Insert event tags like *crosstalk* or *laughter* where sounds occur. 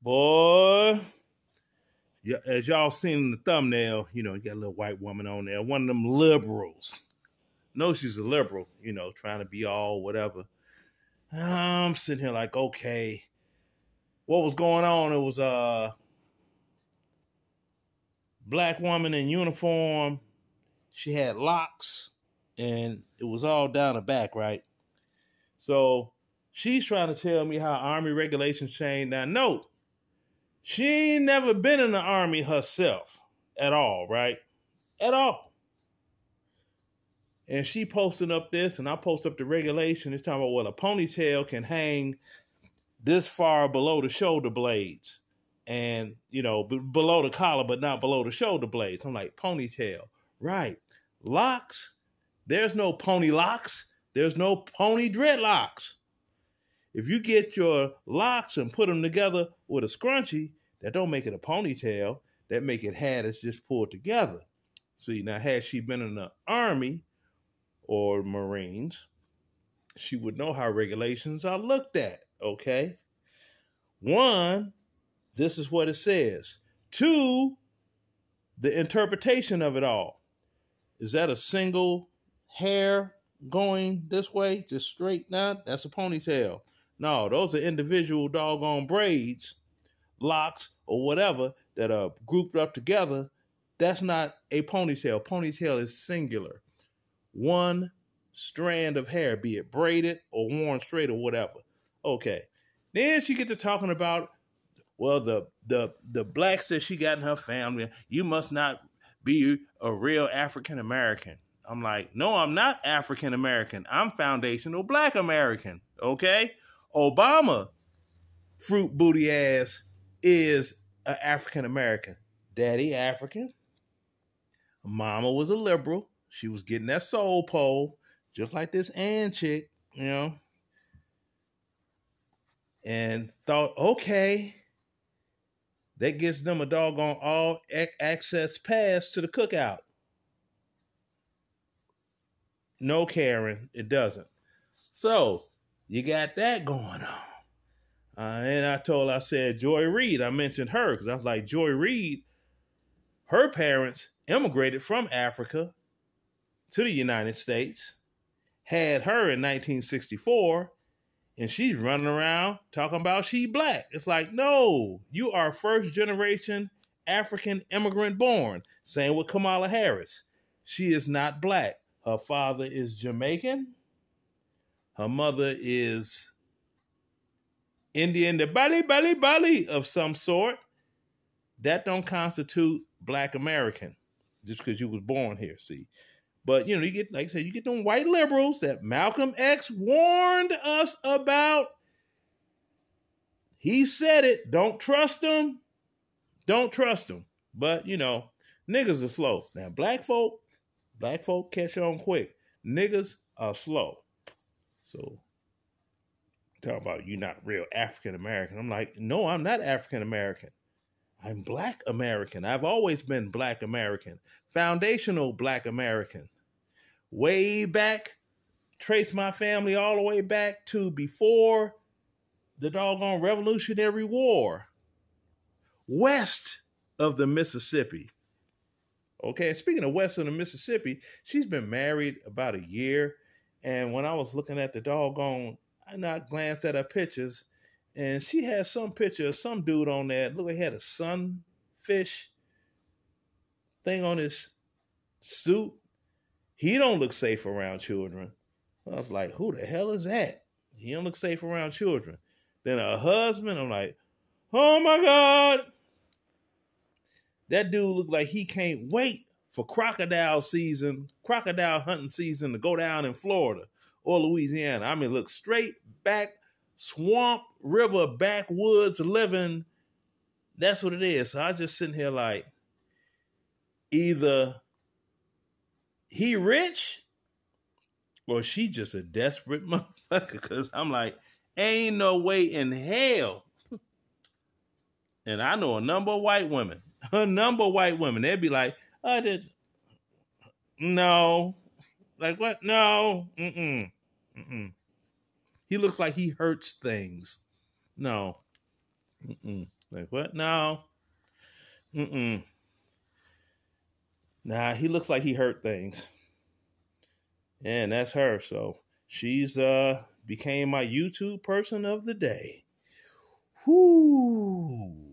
Boy, as y'all seen in the thumbnail, you know, you got a little white woman on there, one of them liberals. No, she's a liberal, you know, trying to be all whatever. I'm sitting here like, okay, what was going on? It was a black woman in uniform. She had locks, and it was all down the back, right? So she's trying to tell me how army regulations change. Now, note, she ain't never been in the army herself at all, right? At all. And she posted up this, and I post up the regulation. It's talking about well, a ponytail can hang this far below the shoulder blades, and you know, b- below the collar, but not below the shoulder blades. I'm like ponytail, right? Locks. There's no pony locks. There's no pony dreadlocks. If you get your locks and put them together with a scrunchie, that don't make it a ponytail. That make it hat that's just pulled together. See, now had she been in the army or Marines, she would know how regulations are looked at. Okay. One, this is what it says. Two, the interpretation of it all. Is that a single hair going this way, just straight down? That's a ponytail. No, those are individual doggone braids locks, or whatever that are grouped up together, that's not a ponytail. Ponytail is singular. One strand of hair, be it braided or worn straight or whatever. Okay. Then she get to talking about, well, the the the blacks that she got in her family. You must not be a real African American. I'm like, no, I'm not African American. I'm foundational Black American. Okay. Obama, fruit booty ass, is an African American. Daddy African. Mama was a liberal. She was getting that soul pole, just like this Ann chick, you know. And thought, okay, that gets them a doggone all access pass to the cookout. No, Karen, it doesn't. So you got that going on. Uh, and I told, I said, Joy Reid, I mentioned her because I was like, Joy Reid, her parents immigrated from Africa to the United States, had her in 1964, and she's running around talking about she black. It's like, no, you are first generation African immigrant born. Same with Kamala Harris. She is not black. Her father is Jamaican. Her mother is Indian, the Bali, Bali, Bali of some sort, that don't constitute black American just because you was born here, see. But you know, you get like I said, you get them white liberals that Malcolm X warned us about. He said it. Don't trust them. Don't trust them. But you know, niggas are slow. Now, black folk, black folk catch on quick. Niggas are slow. So talk about you're not real African American. I'm like, no, I'm not African American. I'm black American. I've always been black American, foundational black American. Way back, trace my family all the way back to before the doggone Revolutionary War, west of the Mississippi. Okay, speaking of west of the Mississippi, she's been married about a year. And when I was looking at the doggone and I glanced at her pictures, and she had some picture of some dude on there. Look, he had a sunfish thing on his suit. He don't look safe around children. I was like, who the hell is that? He don't look safe around children. Then her husband, I'm like, oh my God. That dude looked like he can't wait for crocodile season, crocodile hunting season to go down in Florida or Louisiana. I mean, look straight back, swamp, river, backwoods living. That's what it is. So I just sitting here like, either he rich or she just a desperate *laughs* motherfucker. Cause I'm like, ain't no way in hell. And I know a number of white women, *laughs* a number of white women, they'd be like, I did. No. Like what? No. Mm-mm. Mm-mm. He looks like he hurts things. No. Mm-mm. Like what? No. Mm-mm. Nah, he looks like he hurt things. And that's her. So she's uh became my YouTube person of the day. Whoo.